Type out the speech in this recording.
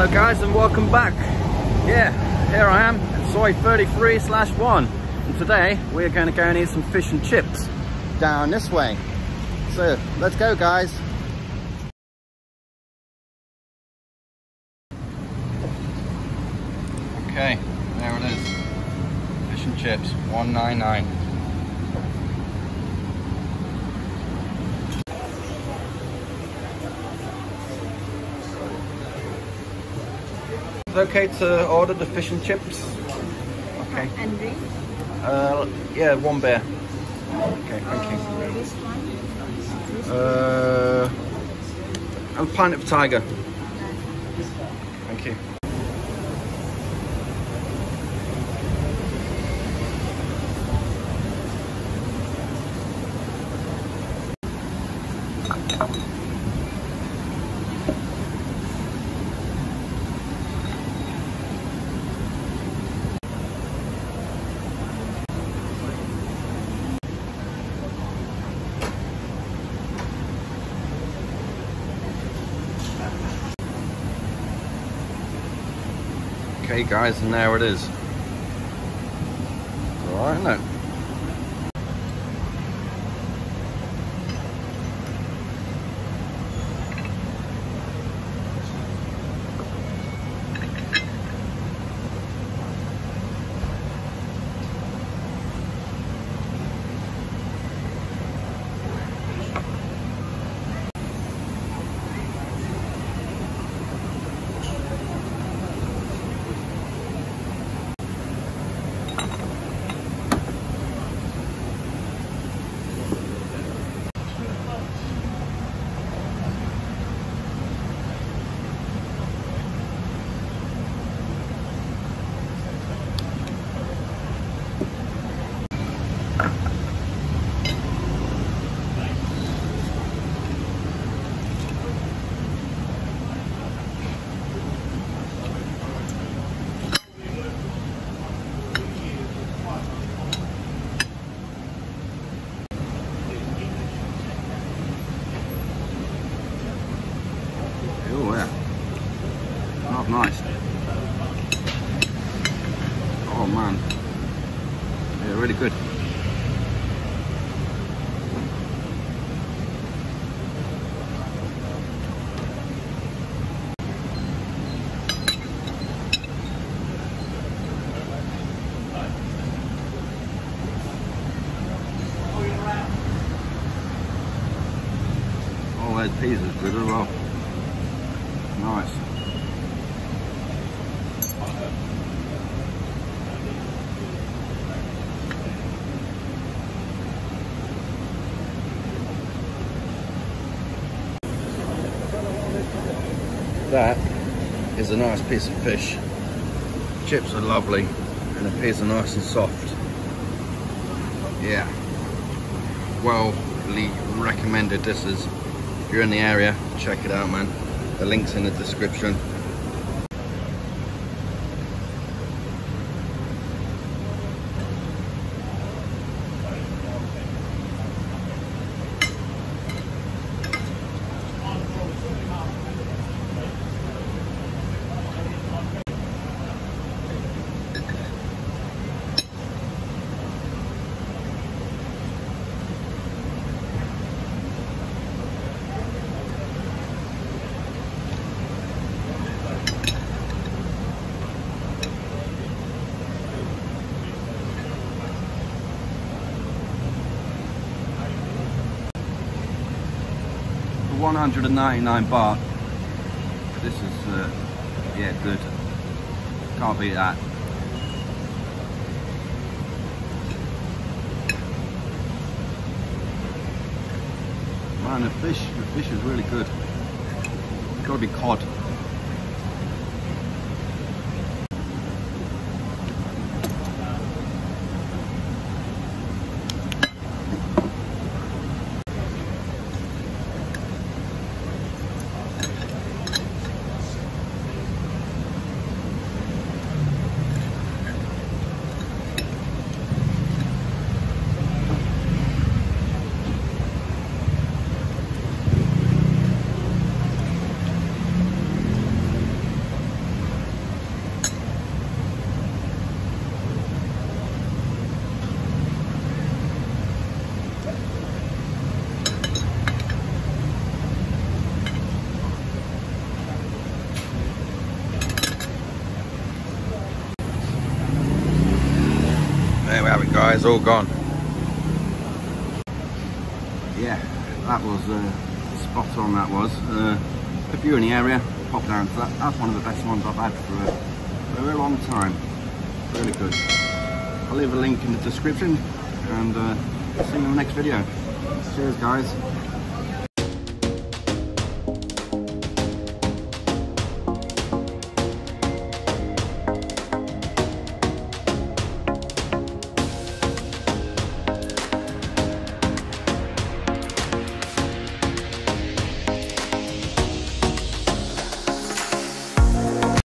Hello guys and welcome back. Yeah, here I am at Soi 33 slash 1 and today we're going to go and eat some fish and chips down this way. So let's go guys. Okay, there it is. Fish and chips, 199. Okay to order the fish and chips? Okay. And drink? Uh, yeah, one beer. Okay, thank you. Uh, this one? This Uh, a pint of tiger. Thank you. Okay guys, and there it is. Alright, isn't it? Oh yeah. Oh nice. Oh man. Yeah, really good. Oh, that peas is good as well. Nice. That is a nice piece of fish. Chips are lovely and the peas are nice and soft. Yeah. Well recommended this is. If you're in the area, check it out man. The link's in the description. 199 baht. This is, uh, yeah, good. Can't beat that. Man, the fish, the fish is really good. It's got to be cod. Guys, all gone. Yeah, that was uh, spot on. That was. Uh, if you're in the area, pop down to that. That's one of the best ones I've had for a, for a very long time. Really good. I'll leave a link in the description, and uh, see you in the next video. Cheers, guys.